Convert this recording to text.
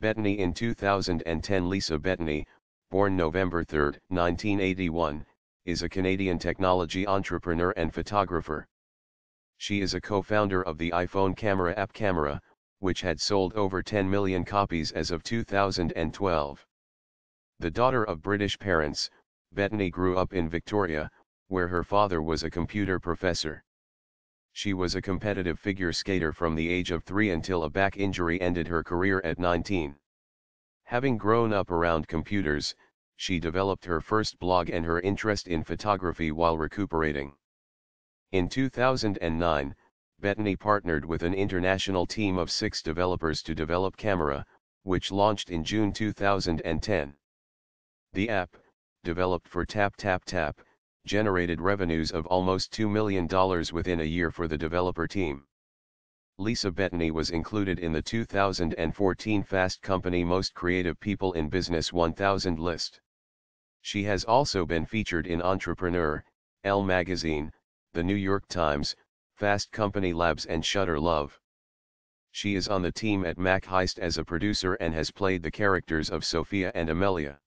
Bettany in 2010 Lisa Bettany, born November 3, 1981, is a Canadian technology entrepreneur and photographer. She is a co-founder of the iPhone camera app Camera, which had sold over 10 million copies as of 2012. The daughter of British parents, Bettany grew up in Victoria, where her father was a computer professor. She was a competitive figure skater from the age of 3 until a back injury ended her career at 19. Having grown up around computers, she developed her first blog and her interest in photography while recuperating. In 2009, Bettany partnered with an international team of six developers to develop Camera, which launched in June 2010. The app, developed for Tap Tap Tap, generated revenues of almost $2 million within a year for the developer team. Lisa Bettany was included in the 2014 Fast Company Most Creative People in Business 1000 list. She has also been featured in Entrepreneur, Elle Magazine, The New York Times, Fast Company Labs and Shutter Love. She is on the team at MacHeist as a producer and has played the characters of Sophia and Amelia.